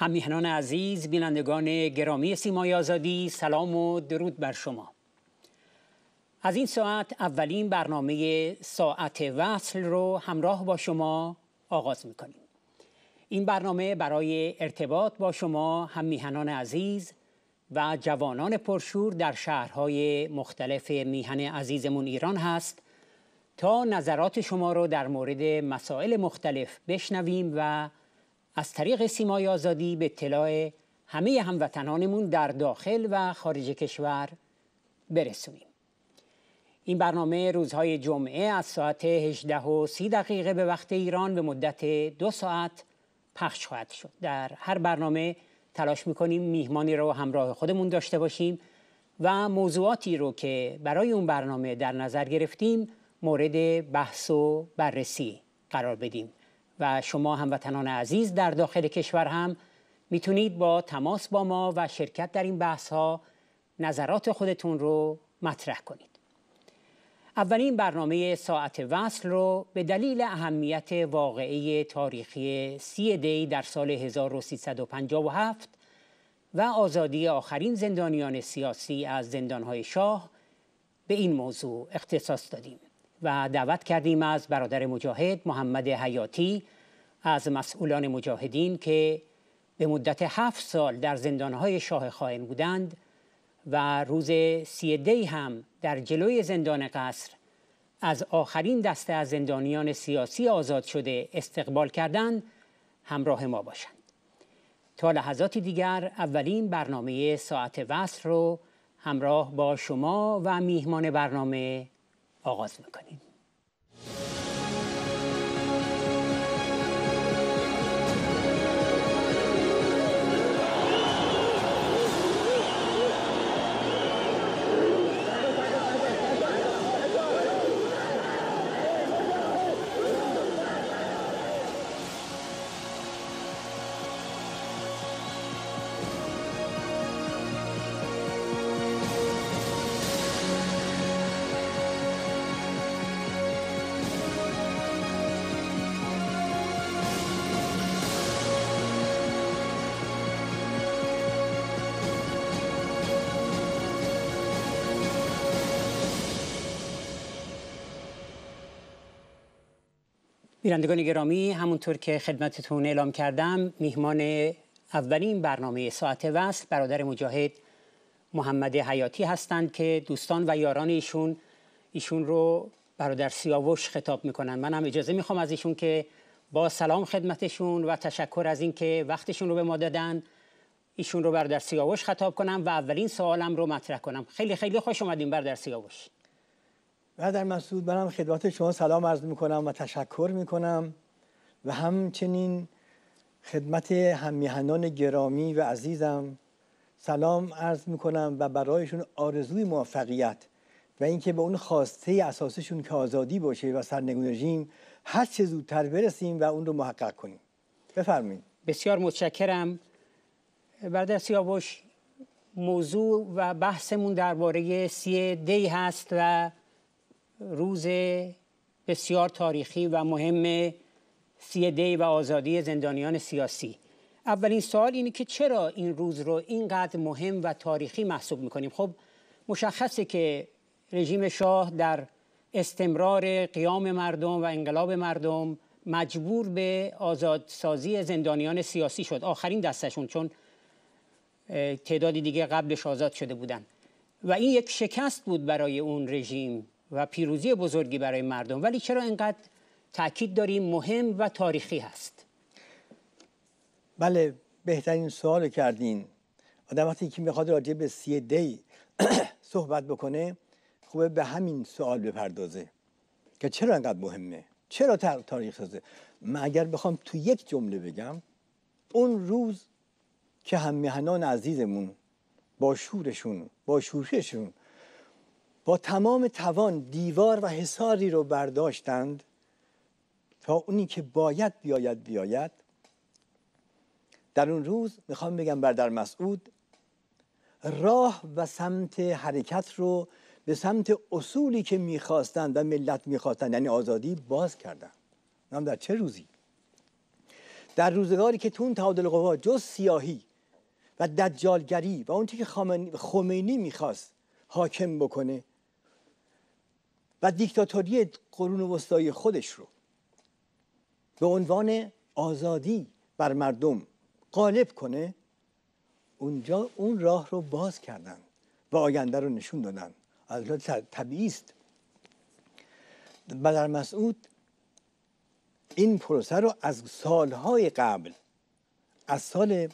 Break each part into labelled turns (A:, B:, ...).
A: همیهنان عزیز بینندگان گرامی سیمای آزادی سلام و درود بر شما. از این ساعت اولین برنامه ساعت وصل رو همراه با شما آغاز می‌کنیم. این برنامه برای ارتباط با شما هم میهنان عزیز و جوانان پرشور در شهرهای مختلف میهن عزیزمون ایران هست تا نظرات شما رو در مورد مسائل مختلف بشنویم و از طریق سیمای آزادی به اطلاع همه هموطنانمون در داخل و خارج کشور برسونیم. این برنامه روزهای جمعه از ساعت 18 و 30 دقیقه به وقت ایران به مدت دو ساعت پخش خواهد شد. در هر برنامه تلاش می‌کنیم میهمانی رو همراه خودمون داشته باشیم و موضوعاتی رو که برای اون برنامه در نظر گرفتیم مورد بحث و بررسی قرار بدیم. و شما هموطنان عزیز در داخل کشور هم می‌تونید با تماس با ما و شرکت در این بحث ها نظرات خودتون رو مطرح کنید. اولین برنامه ساعت وصل رو به دلیل اهمیت واقعی تاریخی سی دی در سال 1357 و آزادی آخرین زندانیان سیاسی از زندانهای شاه به این موضوع اختصاص دادیم. و دعوت کردیم از برادر مجاهد محمد حیاتی از مسئولان مجاهدین که به مدت هفت سال در زندانهای شاه خائن بودند و روز سی دی هم در جلوی زندان قصر از آخرین دسته از زندانیان سیاسی آزاد شده استقبال کردند همراه ما باشند. تا لحظاتی دیگر اولین برنامه ساعت وصل رو همراه با شما و میهمان برنامه آغاز می‌کنیم. بینندگان گرامی همونطور که خدمتتون اعلام کردم میهمان اولین برنامه ساعت وصل برادر مجاهد محمد حیاتی هستند که دوستان و یاران ایشون ایشون رو برادر سیاوش خطاب می‌کنن. من هم اجازه می‌خوام از ایشون که با سلام خدمتشون و تشکر از اینکه وقتشون رو به ما دادن ایشون رو برادر سیاوش خطاب کنم و اولین سوالم رو مطرح کنم. خیلی خیلی خوش اومدیم برادر سیاوش.
B: در مسعود منم خدمت شما سلام عرض می‌کنم و تشکر می‌کنم و همچنین خدمت همیهنان گرامی و عزیزم سلام عرض می‌کنم و برایشون آرزوی موفقیت و اینکه به اون خواسته اساسشون که آزادی باشه و سرنگون رژیم هر چه زودتر برسیم و اون رو محقق کنیم. بفرمایید.
A: بسیار متشکرم. برادر سیاوش موضوع و بحثمون درباره سی دی هست و روز بسیار تاریخی و مهم سی دی و آزادی زندانیان سیاسی. اولین سوال اینه که چرا این روز رو اینقدر مهم و تاریخی محسوب می‌کنیم؟ خب مشخصه که رژیم شاه در استمرار قیام مردم و انقلاب مردم مجبور به آزادسازی زندانیان سیاسی شد. آخرین دستشون چون تعدادی دیگه قبلش آزاد شده بودن. و این یک شکست بود برای اون رژیم. و پیروزی بزرگی برای مردم. ولی چرا اینقدر تاکید داریم؟ مهم و تاریخی هست.
B: بله بهترین سوال کردین. آدم وقتی که می‌خواد راجع به سی دی صحبت بکنه خوبه به همین سوال بپردازه که چرا اینقدر مهمه؟ چرا تاریخ سازه؟ من اگر بخوام تو یک جمله بگم اون روز که هم عزیزمون با شورشون با شورششون با تمام توان دیوار و حساری رو برداشتند تا اونی که باید بیاید بیاید. در اون روز می‌خوام بگم بردر مسعود راه و سمت حرکت رو به سمت اصولی که می‌خواستند و ملت می‌خواستند یعنی آزادی باز کردن نام در چه روزی؟ در روزگاری که تون تعادل قوا جز سیاهی و دجالگری و اون که خمینی می‌خواست حاکم بکنه و دیکتاتوری قرون وسطایی خودش رو. به عنوان آزادی بر مردم غالب کنه اونجا اون راه رو باز کردن و آینده رو نشون دادن. از طبیعی است بدر مسعود این پروسه رو از سالهای قبل از سال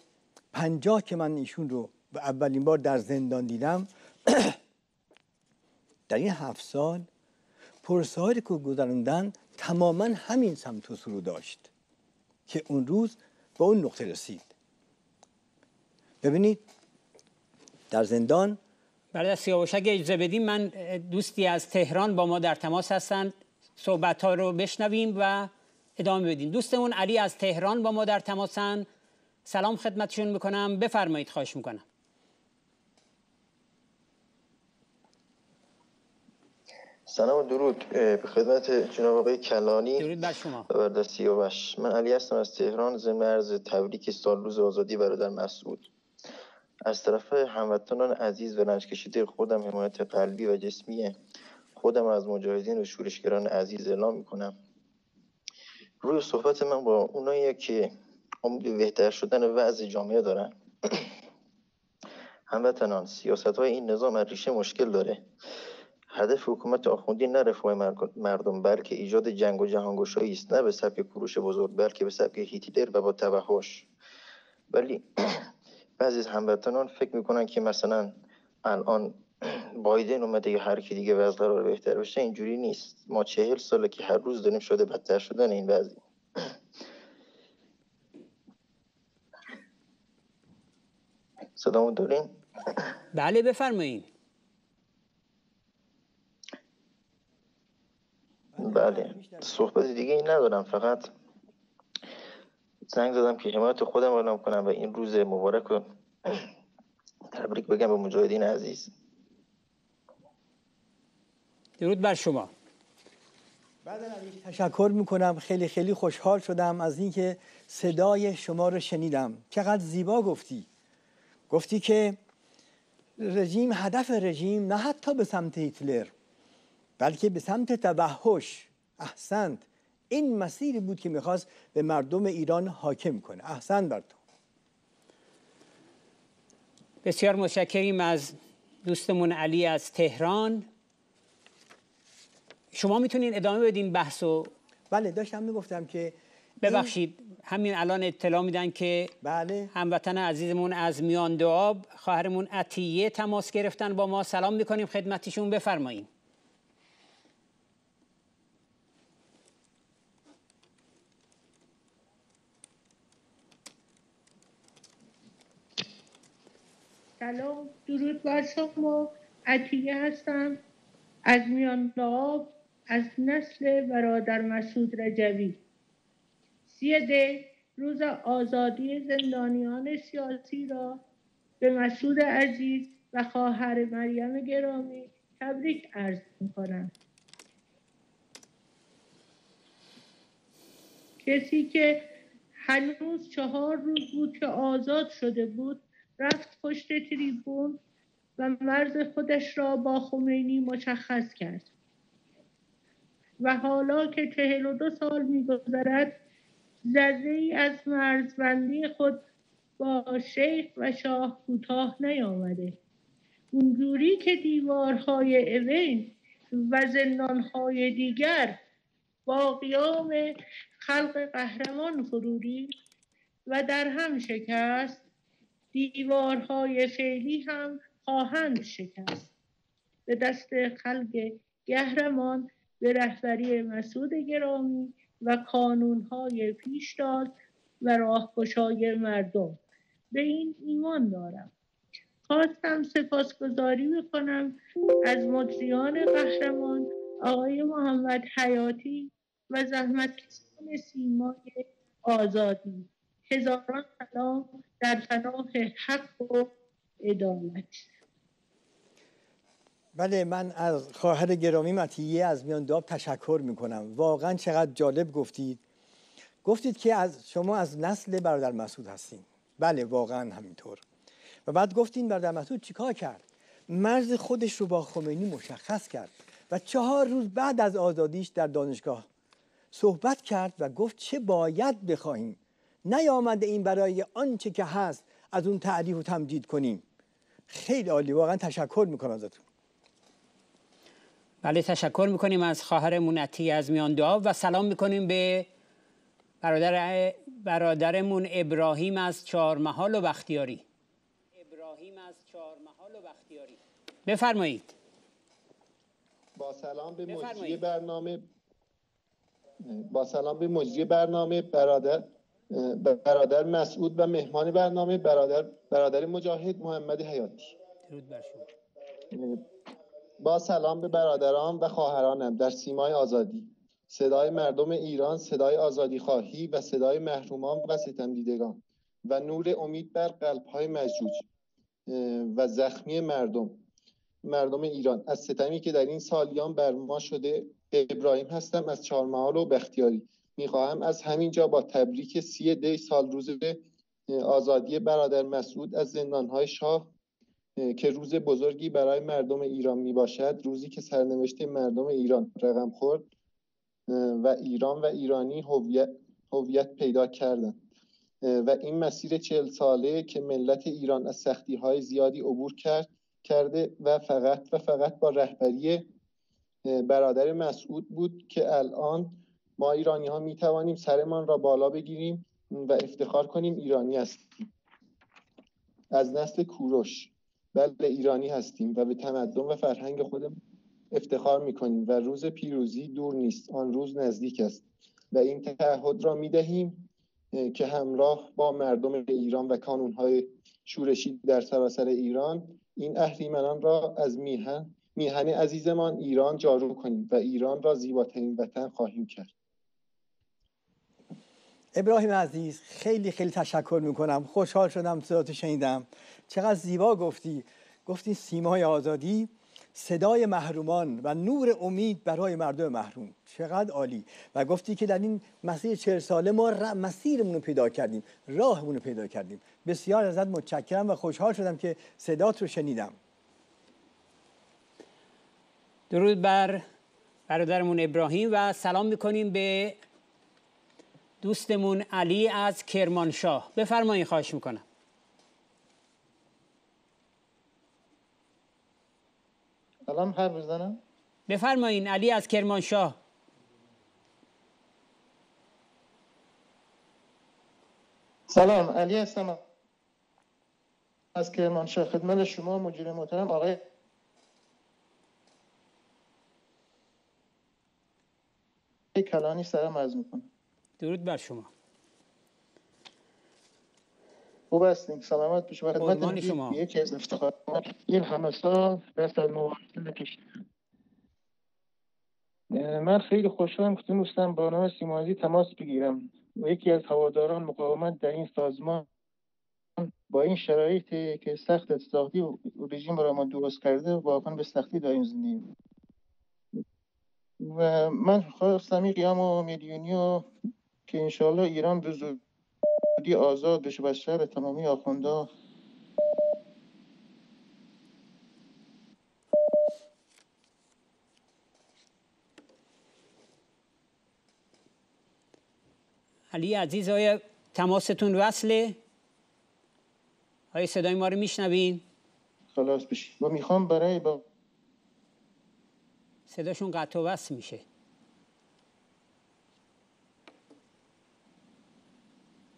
B: پنجاه که من ایشون رو به اولین بار در زندان دیدم در این هفت سال پروسه هایی که گذراندن تماما همین سمت و سرو داشت که اون روز به اون نقطه رسید. ببینید در زندان
A: برای سیاوش اگه اجازه بدیم من دوستی از تهران با ما در تماس هستند صحبت ها رو بشنویم و ادامه بدیم. دوستمون علی از تهران با ما در تماسن. سلام خدمتشون می‌کنم. بفرمایید خواهش می‌کنم.
C: سلام و درود به خدمت جناب آقای کلانی.
A: درود بر شما.
C: و سیاوش من علی هستم از تهران ضمن عرض تبریک سال روز آزادی برادر مسعود. از طرف هموطنان عزیز و رنج کشیده خودم حمایت قلبی و جسمی خودم از مجاهدین و شورشگران عزیز اعلام می‌کنم. روی صحبت من با اونایی که امید بهتر شدن وضع جامعه دارن. هموطنان سیاست های این نظام از ریشه مشکل داره. هدف حکومت آخوندی نه رفاه مردم بلکه ایجاد جنگ و جهانگشایی است. نه به سبک کوروش بزرگ بلکه به سبک هیتلر و با توحش ولی بعضی از هموطنان فکر می‌کنن که مثلا الان بایدن اومده یا هر کی دیگه وضع قرار بهتر بشه اینجوری نیست. ما چهل ساله که هر روز داریم شده بدتر شدن این وضعی صدامو دارین؟
A: بله بفرمایید
C: بله صحبت دیگه این ندارم فقط زنگ زدم که حمایت خودم اعلام کنم و این روز مبارک رو تبریک بگم به مجاهدین عزیز.
A: درود بر شما.
B: بعد تشکر می‌کنم خیلی خیلی خوشحال شدم از اینکه صدای شما رو شنیدم. چقدر زیبا گفتی. گفتی که رژیم هدف رژیم نه حتی به سمت هیتلر بلکه به سمت توحش. احسنت. این مسیری بود که می‌خواست به مردم ایران حاکم کنه. احسن بر تو.
A: بسیار متشکریم از دوستمون علی از تهران. شما می‌تونین ادامه بدین بحثو
B: بله داشتم می‌گفتم که
A: ببخشید همین الان اطلاع میدن که
B: بله.
A: هموطن عزیزمون از میان دواب خواهرمون عطیه تماس گرفتن. با ما سلام می‌کنیم. خدمتشون بفرماییم
D: سلام درود بر شما. عطیه هستم. از میان دواب از نسل برادر مسعود رجوی. سی دی روز آزادی زندانیان سیاسی را به مسعود عزیز و خواهر مریم گرامی تبریک عرض کنم کسی که هنوز چهار روز بود که آزاد شده بود رفت پشت تریبون و مرز خودش را با خمینی مشخص کرد. و حالا که چهل و دو سال میگذرد ذره ای از مرزبندی خود با شیخ و شاه کوتاه نیامده. اونجوری که دیوارهای اوین و زندانهای دیگر با قیام خلق قهرمان فرودی و در هم شکست دیوارهای فعلی هم خواهند شکست. به دست خلق گهرمان به رهبری مسعود گرامی و کانونهای پیش داد و راهگشای مردم. به این ایمان دارم. خواستم سپاسگزاری بکنم از مجریان قهرمان آقای محمد حیاتی و زحمت سیمای آزادی. هزاران سلام در پناه حق و عدالت.
B: بله من از خواهر گرامی متیه از میان داب تشکر می‌کنم. واقعا چقدر جالب گفتید. گفتید که از شما از نسل برادر مسعود هستین بله واقعا همینطور. و بعد گفتین برادر مسعود چیکار کرد؟ مرز خودش رو با خمینی مشخص کرد و چهار روز بعد از آزادیش در دانشگاه صحبت کرد و گفت چه باید بخواهیم. نیامده این برای آنچه که هست از اون تعریف و تمجید کنیم. خیلی عالی واقعا تشکر می‌کنم ازتون.
A: بله تشکر می‌کنیم از خواهر مونتی از میانداب و سلام می‌کنیم به برادر برادرمون ابراهیم از چهارمحال و بختیاری. ابراهیم از چهارمحال و بختیاری. بفرمایید.
E: با سلام به مجری برنامه با سلام به مجری برنامه برادر برادر مسعود و مهمان برنامه برادر برادر مجاهد محمد حیاتی. با سلام به برادران و خواهرانم. در سیمای آزادی. صدای مردم ایران صدای آزادی خواهی و صدای محرومان و ستم دیدگان و نور امید بر قلب های مجوج و زخمی مردم. مردم ایران. از ستمی که در این سالیان بر ما شده ابراهیم هستم از چهارمحال و بختیاری. می‌خواهم از همین جا با تبریک سی دی سال روز آزادی برادر مسعود از زندانهای شاه که روز بزرگی برای مردم ایران می باشد روزی که سرنوشت مردم ایران رقم خورد و ایران و ایرانی هویت پیدا کردند. و این مسیر چهل ساله که ملت ایران از سختی های زیادی عبور کرد کرده و فقط و فقط با رهبری برادر مسعود بود که الان ما ایرانی ها می توانیم سرمان را بالا بگیریم و افتخار کنیم ایرانی هستیم. از نسل کوروش. بله ایرانی هستیم و به تمدن و فرهنگ خودم افتخار می کنیم و روز پیروزی دور نیست آن روز نزدیک است و این تعهد را می دهیم که همراه با مردم ایران و کانونهای شورشی در سراسر ایران این اهریمنان را از میهن میهن عزیزمان ایران جارو کنیم و ایران را زیباترین وطن خواهیم کرد.
B: ابراهیم عزیز خیلی خیلی تشکر می‌کنم. خوشحال شدم صداتو شنیدم. چقدر زیبا گفتی. گفتی سیمای آزادی صدای محرومان و نور امید برای مردم محروم. چقدر عالی. و گفتی که در این مسیر چهل ساله ما مسیرمون رو پیدا کردیم. راهمون رو پیدا کردیم. بسیار ازت متشکرم و خوشحال شدم که صدات رو شنیدم.
A: درود بر برادرمون ابراهیم و سلام می‌کنیم به دوستمون علی از کرمانشاه. بفرمایید خواهش می‌کنم.
F: سلام هر بزنم
A: بفرمایین علی از کرمانشاه.
F: سلام علی هستم. از کرمانشاه. خدمت شما مجری محترم آقای کلانی سلام عرض می‌کنم.
A: درود بر شما.
F: خوب هستیم. سلامت بشه
A: خدمت شما.
F: یکی از افتخار این همه سال دست از کشیدم من خیلی خوشحالم که تونستم با نام سیمازی تماس بگیرم. و یکی از هواداران مقاومت در این سازمان با این شرایطی که سخت ساختی و رژیم را ما درست کرده واقعا به سختی داریم زندگی و من خواستم این قیام و میلیونی و که انشالله ایران به زودی آزاد بشه و شهر تمامی آخونده
A: علی عزیز های تماستون وصله؟ های صدای ما رو میشنوین؟
F: خلاص بشی و می‌خوام برای با
A: صداشون قطع و وصل میشه.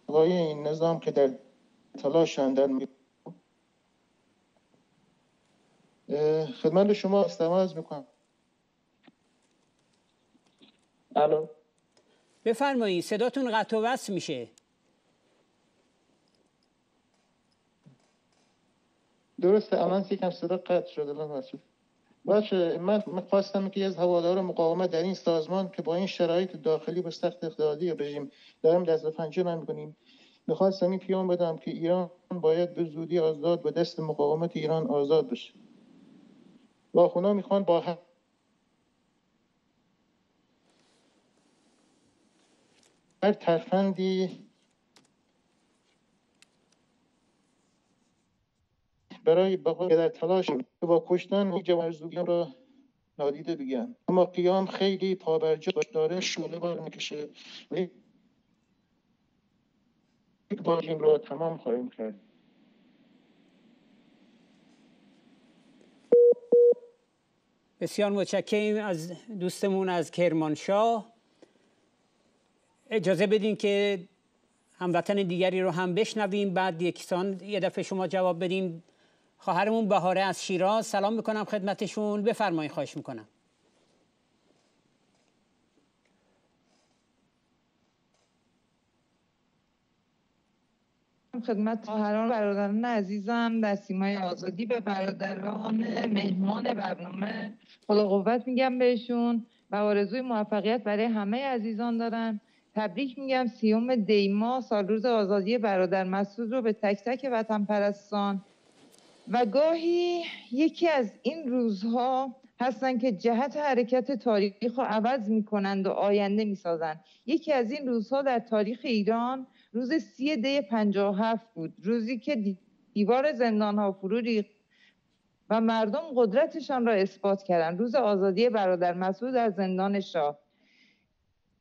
F: آقای این نظام که در تلاش در خدمت شما استماز می‌کنم. الو.
A: بفرمایید صداتون قطع و وصل میشه.
F: درسته الان یکم صدا قطع شده الان باشه من خواستم که از هوادار مقاومت در این سازمان که با این شرایط داخلی به سخت اقتصادی رژیم دارم دست به پنجه می‌کنیم. می‌خواستم این پیام بدم که ایران باید به زودی آزاد و دست مقاومت ایران آزاد بشه. با خونا می‌خوان با هر ترفندی برای بقا در تلاش با کشتن جوارزوگیان را نادیده بگن اما قیام خیلی پابرجا داره شعله بار می‌کشه. یک بار این را تمام خواهیم کرد.
A: بسیار متشکرم از دوستمون از کرمانشاه. اجازه بدین که هموطن دیگری رو هم بشنویم بعد یکسان یه دفعه شما جواب بدیم خواهرمون بهاره از شیراز سلام می‌کنم خدمتشون. بفرمایید خواهش می‌کنم.
G: خدمت خواهران برادران عزیزم در سیمای آزادی به برادران مهمان برنامه. خدا قوت میگم بهشون و آرزوی موفقیت برای همه عزیزان دارم. تبریک میگم سیوم دیما سال روز آزادی برادر مسعود رو به تک تک وطن پرستان و گاهی یکی از این روزها هستن که جهت حرکت تاریخ رو عوض می‌کنند و آینده می‌سازند. یکی از این روزها در تاریخ ایران روز سی دی هفت بود. روزی که دیوار زندان ها فرو ریخت و مردم قدرتشان را اثبات کردند. روز آزادی برادر مسعود از زندان شاه.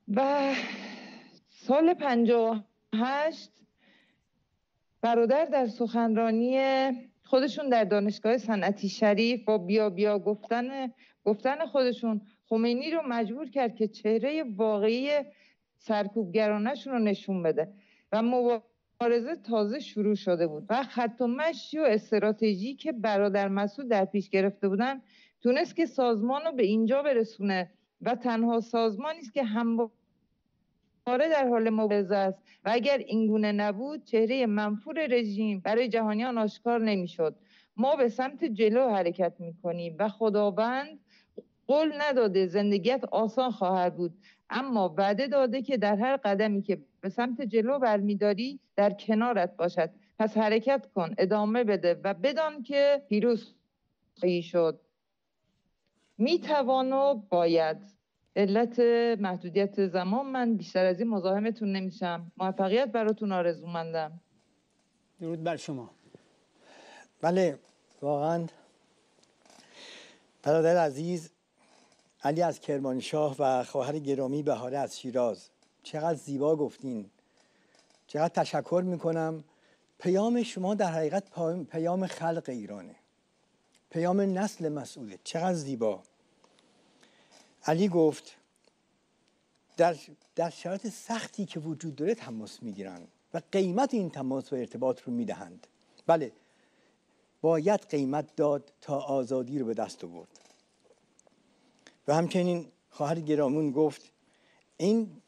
G: و سال هشت برادر در سخنرانی خودشون در دانشگاه صنعتی شریف با بیا بیا گفتن گفتن خودشون. خمینی رو مجبور کرد که چهره واقعی سرکوبگرانشون رو نشون بده. و مبارزه تازه شروع شده بود و خط و مشی و استراتژی که برادر مسعود در پیش گرفته بودن تونست که سازمان رو به اینجا برسونه و تنها سازمانی است که همواره در حال مبارزه است. و اگر اینگونه نبود چهره منفور رژیم برای جهانیان آشکار نمی‌شد. ما به سمت جلو حرکت می‌کنیم و خداوند قول نداده زندگیت آسان خواهد بود. اما وعده داده که در هر قدمی که به سمت جلو برمیداری در کنارت باشد. پس حرکت کن ادامه بده و بدان که پیروز خواهی شد. می‌توان و باید. علت محدودیت زمان من بیشتر از این مزاحمتون نمیشم. موفقیت براتون آرزومندم.
A: درود بر شما.
B: بله واقعا برادر عزیز علی از کرمانشاه و خواهر گرامی بهاره از شیراز. چقدر زیبا گفتین. چقدر تشکر می‌کنم. پیام شما در حقیقت پیام خلق ایرانه. پیام نسل مسئوله چقدر زیبا. علی گفت در, در شرایط سختی که وجود داره تماس می‌گیرن و قیمت این تماس و ارتباط رو می‌دهند. بله باید قیمت داد تا آزادی رو به دست آورد. و همچنین خواهر گرامون گفت این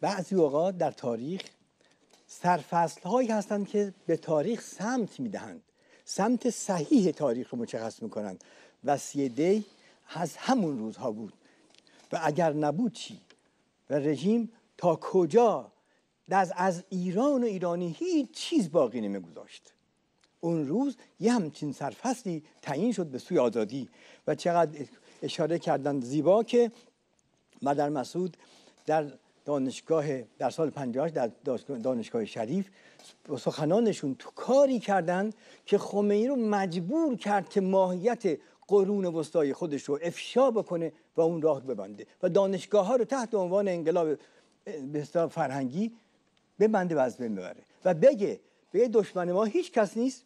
B: بعضی اوقات در تاریخ سرفصل هایی هستند که به تاریخ سمت می‌دهند. سمت صحیح تاریخ رو مشخص می‌کنند. و دی از همون روزها بود. و اگر نبود چی؟ و رژیم تا کجا؟ از, از ایران و ایرانی هیچ چیز باقی نمیگذاشت. اون روز یه همچین سرفصلی تعیین شد به سوی آزادی. و چقدر اشاره کردن زیبا که مادر مسعود در دانشگاه در سال 58 در دانشگاه شریف سخنانشون تو کاری کردن که خمینی رو مجبور کرد که ماهیت قرون وسطای خودش رو افشا بکنه و اون راه ببنده. و دانشگاه ها رو تحت عنوان انقلاب به فرهنگی ببنده و از بین ببره و بگه بگه دشمن ما هیچ کس نیست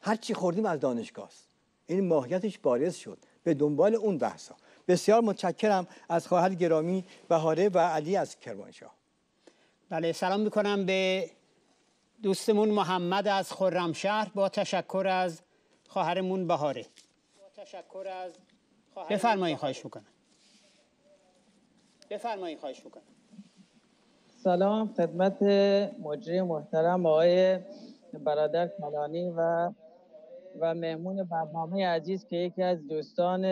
B: هر چی خوردیم از دانشگاه است. این ماهیتش بارز شد به دنبال اون بحثا بسیار متشکرم از خواهر گرامی بهاره و علی از کرمانشاه.
A: بله سلام می‌کنم به دوستمون محمد از خرمشهر با تشکر از خواهرمون بهاره. تشکر از بفرمایید خواهش می‌کنم. بفرمایید خواهش می‌کنم.
H: سلام خدمت مجری محترم آقای برادر کلانی و و مهمون برنامه عزیز که یکی از دوستان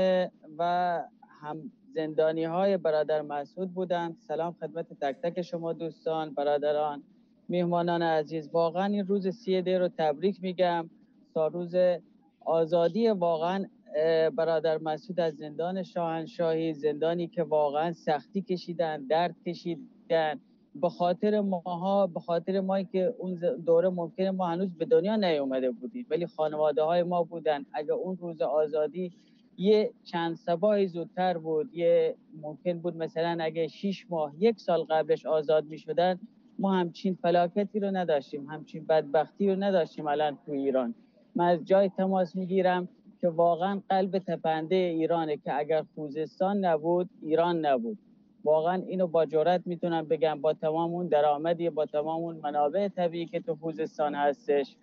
H: و هم زندانی های برادر مسعود بودند. سلام خدمت تک تک شما دوستان برادران میهمانان عزیز. واقعا این روز سی دی رو تبریک میگم. تا روز آزادی واقعا برادر مسعود از زندان شاهنشاهی زندانی که واقعا سختی کشیدن درد کشیدن. به خاطر ماها به خاطر ما که اون دوره ممکنه ما هنوز به دنیا نیومده بودیم. ولی خانواده های ما بودن. اگه اون روز آزادی یه چند سبایی زودتر بود یه ممکن بود مثلا اگه شیش ماه یک سال قبلش آزاد می شدن ما همچین فلاکتی رو نداشتیم همچین بدبختی رو نداشتیم الان تو ایران. من از جای تماس می‌گیرم. که واقعا قلب تپنده ایرانه که اگر خوزستان نبود ایران نبود. واقعا اینو با جرات می‌تونم بگم با تمام اون درآمدی با تمام اون منابع طبیعی که تو خوزستان هستش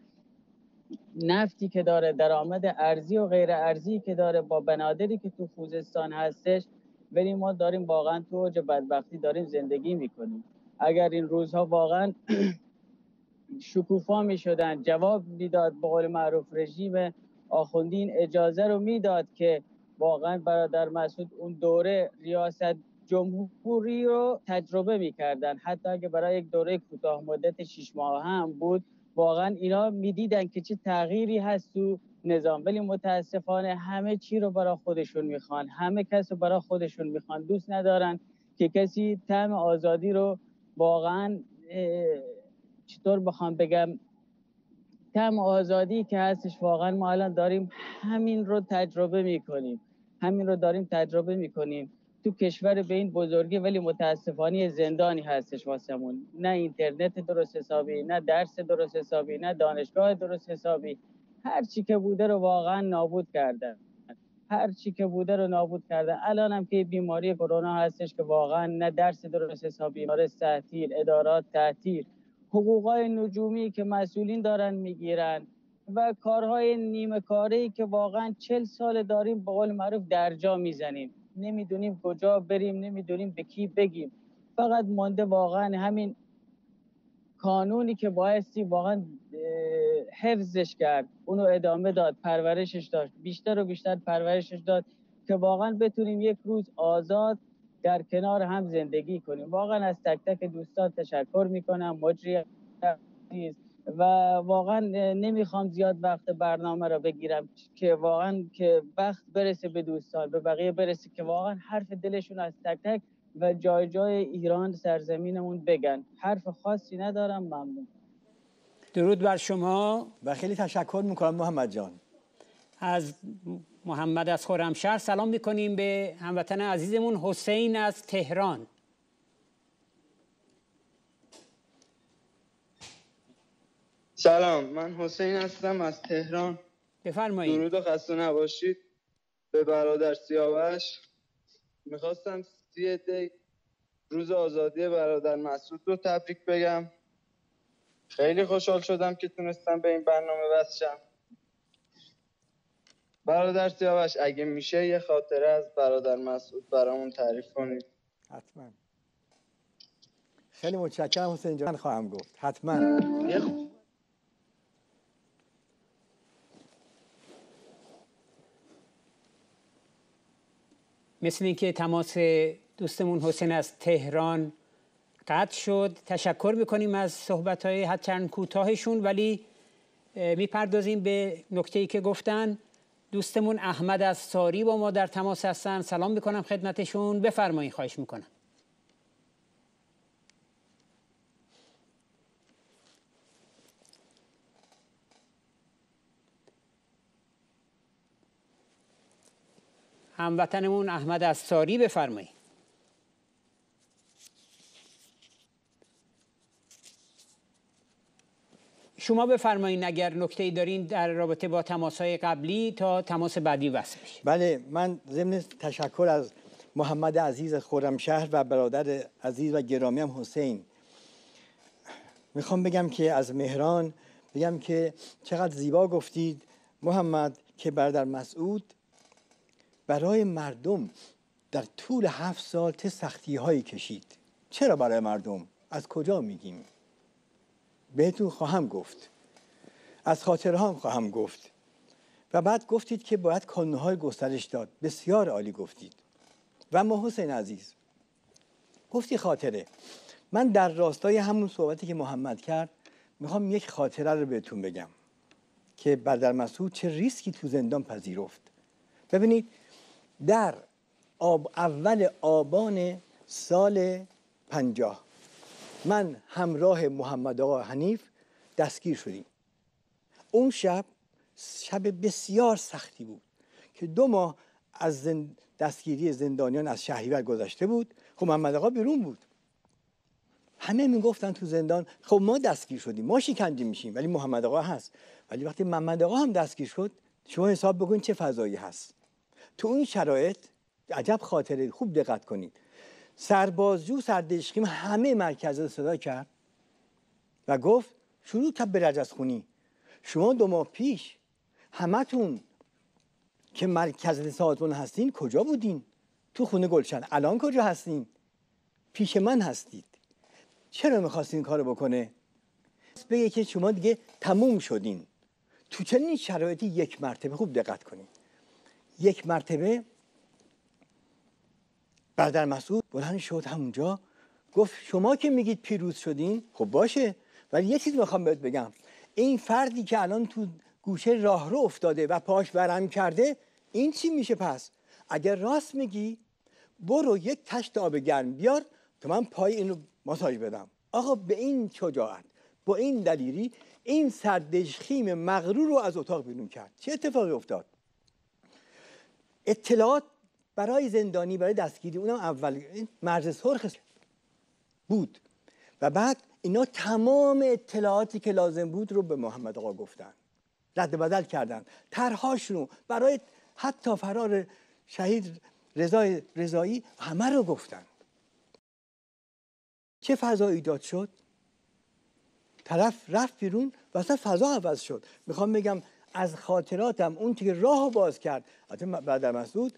H: نفتی که داره درآمد ارزی و غیر ارزی که داره با بنادری که تو خوزستان هستش ولی ما داریم واقعا تو اوج بدبختی داریم زندگی می‌کنیم. اگر این روزها واقعا شکوفا می شدن جواب می‌داد به قول معروف رژیم آخوندین اجازه رو می‌داد که واقعا برادر مسعود اون دوره ریاست جمهوری رو تجربه می‌کردن. حتی اگه برای یک دوره کوتاه مدت شش ماه هم بود واقعا اینا می‌دیدن که چه تغییری هست تو نظام. ولی متاسفانه همه چی رو برای خودشون می‌خوان. همه کس رو برای خودشون می‌خوان. دوست ندارن که کسی تم آزادی رو واقعا چطور بخوام بگم تم آزادی که هستش واقعا ما الان داریم همین رو تجربه می‌کنیم. همین رو داریم تجربه می‌کنیم. تو کشور به این بزرگی ولی متاسفانه زندانی هستش واسمون. نه اینترنت درست حسابی نه درس درست حسابی نه دانشگاه درست حسابی. هر چی که بوده رو واقعا نابود کردن. هر چی که بوده رو نابود کردن. الان هم که بیماری کرونا هستش که واقعا نه درس درست حسابی مدارس تعطیل ادارات تعطیل حقوقای نجومی که مسئولین دارن می‌گیرن و کارهای نیمه کاری که واقعا چل سال داریم به قول معروف درجا می‌زنیم. نمی‌دونیم کجا بریم نمی‌دونیم به کی بگیم. فقط مانده واقعا همین کانونی که بایستی واقعا حفظش کرد. اونو ادامه داد پرورشش داشت. بیشتر و بیشتر پرورشش داد که واقعا بتونیم یک روز آزاد در کنار هم زندگی کنیم. واقعا از تک تک دوستان تشکر می‌کنم. مجری و واقعا نمی‌خوام زیاد وقت برنامه رو بگیرم که واقعا که وقت برسه به دوستان به بقیه برسه که واقعا حرف دلشون از تک تک و جای جای ایران سرزمینمون بگن. حرف خاصی ندارم. ممنون.
A: درود بر شما
B: و خیلی تشکر می‌کنم محمد جان.
A: از محمد از خرمشهر سلام می‌کنیم به هموطن عزیزمون حسین از تهران.
I: سلام من حسین هستم از تهران.
A: بفرمایید.
I: درود و خسته نباشید. به برادر سیاوش. می‌خواستم سی دی روز آزادی برادر مسعود رو تبریک بگم. خیلی خوشحال شدم که تونستم به این برنامه وصل برادر سیاوش اگه میشه یه خاطره از برادر مسعود برامون تعریف کنید.
B: حتما. خیلی متشکرم حسین جان خواهم گفت. حتما.
A: مثل اینکه تماس دوستمون حسین از تهران قطع شد. تشکر می‌کنیم از صحبت های حتی کوتاهشون ولی می‌پردازیم به نکته ای که گفتن. دوستمون احمد از ساری با ما در تماس هستن. سلام می‌کنم خدمتشون. بفرمایید خواهش می‌کنم. هموطنمون احمد از ساری بفرمایید. شما بفرمایید اگر نکته ای دارین در رابطه با تماس های قبلی تا تماس بعدی وصل بشه.
B: بله من ضمن تشکر از محمد عزیز خرمشهر و برادر عزیز و گرامی هم حسین. می‌خوام بگم که از مهران بگم که چقدر زیبا گفتید محمد که برادر مسعود برای مردم در طول هفت سال چه سختی هایی کشید. چرا برای مردم؟ از کجا میگیم؟ بهتون خواهم گفت. از خاطره هم خواهم گفت. و بعد گفتید که باید های گسترش داد. بسیار عالی گفتید. و ما حسین عزیز گفتی خاطره. من در راستای همون صحبتی که محمد کرد می‌خوام یک خاطره رو بهتون بگم که بدر مسعود چه ریسکی تو زندان پذیرفت. ببینید در آب اول آبان سال پنجاه. من همراه محمد آقا حنیف دستگیر شدیم. اون شب شب بسیار سختی بود که دو ماه از دستگیری زندانیان از شهریور گذشته بود. خب محمد آقا بیرون بود. همه می‌گفتن تو زندان خب ما دستگیر شدیم ما شکنجه میشیم ولی محمد آقا هست. ولی وقتی محمد آقا هم دستگیر شد شما حساب بکنید چه فضایی هست. تو این شرایط عجب خاطره خوب دقت کنید. سربازجو سردشقیم همه مرکز صدا کرد و گفت شروع کرد به از خونی. شما دو ماه پیش همتون که مرکز سازمان هستین کجا بودین؟ تو خونه گلشن. الان کجا هستین؟ پیش من هستید. چرا می‌خواستین کارو بکنه؟ بگه که شما دیگه تموم شدین. تو چنین شرایطی یک مرتبه خوب دقت کنید یک مرتبه برادر مسعود بلند شد همونجا. گفت شما که میگید پیروز شدین خب باشه ولی یه چیز می‌خوام بهت بگم. این فردی که الان تو گوشه راهرو افتاده و پاش ورم کرده این چی میشه پس؟ اگر راست میگی برو یک تشت آب گرم بیار تا من پای اینو ماساژ بدم. آقا به این شجاعت با این دلیری این سردشخیم مغرور رو از اتاق بیرون کرد. چه اتفاقی افتاد؟ اطلاعات برای زندانی برای دستگیری اونم اول. مرز سرخ بود. و بعد اینا تمام اطلاعاتی که لازم بود رو به محمد آقا گفتن. رد بدل کردن. طرحهاشون رو برای حتی فرار شهید رضای رضایی همه رو گفتن. چه فضا ایجاد شد؟ طرف رفت بیرون و اصلا فضا عوض شد. می‌خوام بگم از خاطراتم اون که راه باز کرد. بعد مسعود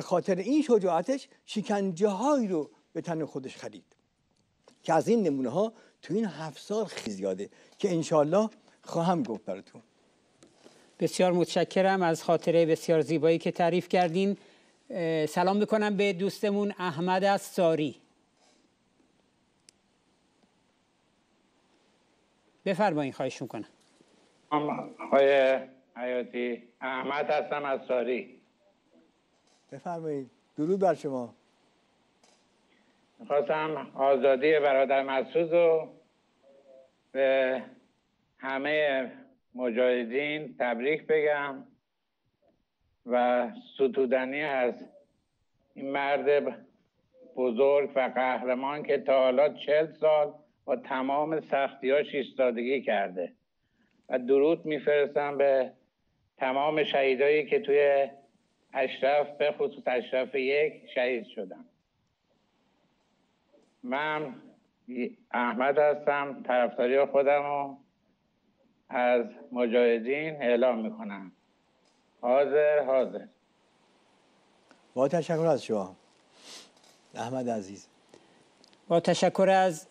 B: به خاطر این شجاعتش شکنجه هایی رو به تن خودش خرید. که از این نمونه ها تو این هفت سال خیلی زیاده که انشالله خواهم گفت براتون.
A: بسیار متشکرم از خاطره بسیار زیبایی که تعریف کردین. سلام می‌کنم به دوستمون احمد از ساری بفرمایید خواهش می‌کنم.
J: آقای حیاتی احمد هستم از ساری
B: بفرمایید. درود بر شما.
J: خواستم آزادی برادر مسعود رو به همه مجاهدین تبریک بگم و ستودنی از این مرد بزرگ و قهرمان که تا حالا چل سال با تمام سختیاش ایستادگی کرده. و درود میفرستم به تمام شهیدایی که توی اشرف به خصوص اشرف یک شهید شدم. من احمد هستم طرفداری خودم رو از مجاهدین اعلام می‌کنم. حاضر حاضر.
B: با تشکر از شما. احمد عزیز.
A: با تشکر از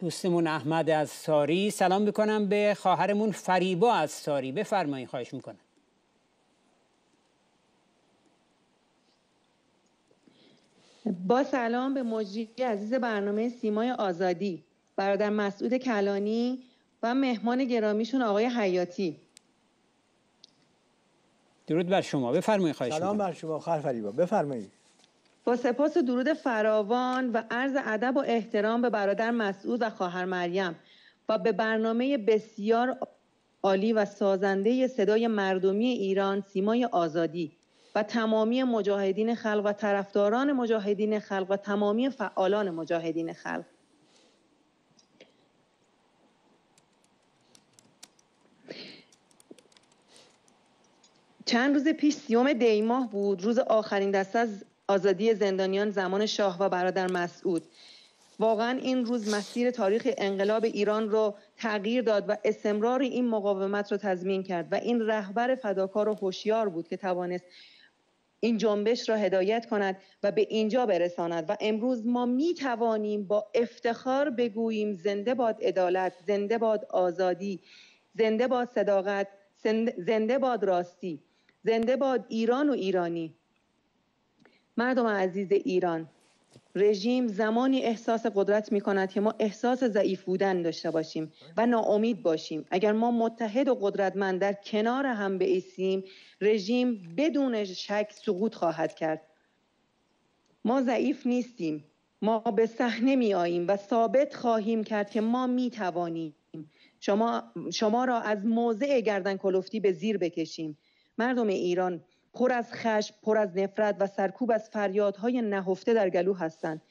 A: دوستمون احمد از ساری. سلام می‌کنم به خواهرمون فریبا از ساری. بفرمایید خواهش می‌کنم.
K: با سلام به مجری عزیز برنامه سیمای آزادی برادر مسعود کلانی و مهمان گرامیشون آقای حیاتی.
A: درود بر شما. بفرمایید خواهش
B: سلام بر شما خواهر فریبا. بفرمایید.
K: با سپاس و درود فراوان و عرض ادب و احترام به برادر مسعود و خواهر مریم و به برنامه بسیار عالی و سازنده صدای مردمی ایران سیمای آزادی. و تمامی مجاهدین خلق و طرفداران مجاهدین خلق و تمامی فعالان مجاهدین خلق. چند روز پیش سیوم دیماه بود روز آخرین دست از آزادی زندانیان زمان شاه و برادر مسعود. واقعا این روز مسیر تاریخ انقلاب ایران رو تغییر داد و استمرار این مقاومت رو تضمین کرد و این رهبر فداکار و هوشیار بود که توانست این جنبش را هدایت کند و به اینجا برساند و امروز ما می توانیم با افتخار بگوییم زنده باد عدالت زنده باد آزادی زنده باد صداقت زنده باد راستی زنده باد ایران و ایرانی. مردم عزیز ایران رژیم زمانی احساس قدرت می کند که ما احساس ضعیف بودن داشته باشیم و ناامید باشیم. اگر ما متحد و قدرتمند در کنار هم بیسیم رژیم بدون شک سقوط خواهد کرد. ما ضعیف نیستیم. ما به صحنه می آییم و ثابت خواهیم کرد که ما می توانیم شما, شما را از موضع گردن کلفتی به زیر بکشیم. مردم ایران پر از خشم پر از نفرت و سرکوب از فریادهای نهفته در گلو هستند.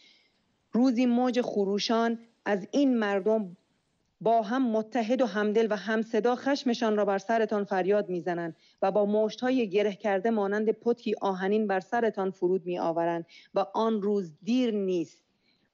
K: روزی موج خروشان از این مردم با هم متحد و همدل و همصدا خشمشان را بر سرتان فریاد می‌زنند و با مشت های گره کرده مانند پتکی آهنین بر سرتان فرود می آورند و آن روز دیر نیست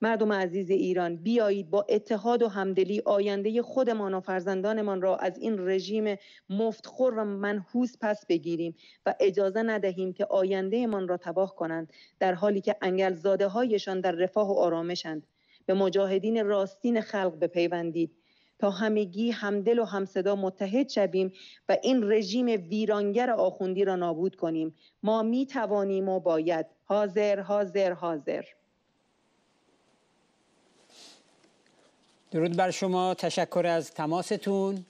K: مردم عزیز ایران بیایید با اتحاد و همدلی آینده خودمان و فرزندانمان را از این رژیم مفتخور و منحوس پس بگیریم و اجازه ندهیم که آیندهمان را تباه کنند در حالی که انگلزاده هایشان در رفاه و آرامشند. به مجاهدین راستین خلق بپیوندید. تا همگی همدل و همصدا متحد شویم و این رژیم ویرانگر آخوندی را نابود کنیم. ما می توانیم و باید. حاضر حاضر حاضر.
A: درود بر شما تشکر از تماستون.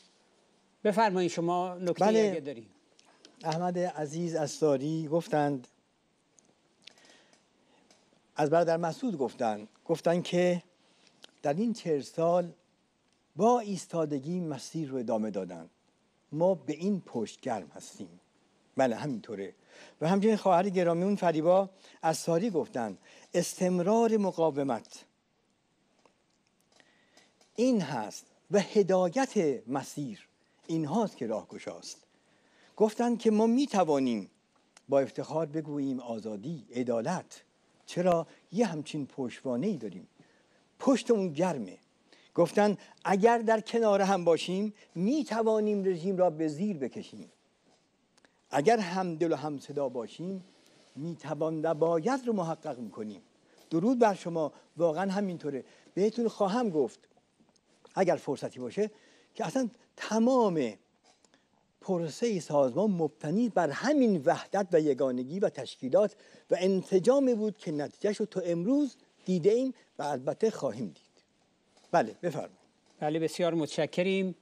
A: بفرمایید شما نکته
B: بله.
A: اگه دارید.
B: احمد عزیز از ساری گفتند از برادر مسعود گفتند گفتند که در این چهل سال با ایستادگی مسیر رو ادامه دادن. ما به این پشت گرم هستیم. بله همینطوره. و همچنین خواهر گرامیون فریبا از ساری گفتن استمرار مقاومت این هست و هدایت مسیر این هاست که راه گشاست گفتند که ما می توانیم با افتخار بگوییم آزادی عدالت. چرا؟ یه همچین پشتوانه ای داریم. پشت اون گرمه. گفتن اگر در کنار هم باشیم می توانیم رژیم را به زیر بکشیم. اگر همدل و هم صدا باشیم می توان و باید رو محقق می‌کنیم. درود بر شما. واقعا همینطوره. بهتون خواهم گفت اگر فرصتی باشه که اصلا تمام پروسه سازمان مبتنی بر همین وحدت و یگانگی و تشکیلات و انسجام بود که نتیجهش رو تا امروز دیده ایم و البته خواهیم دید. بله بفرمایید.
A: بله بسیار متشکریم.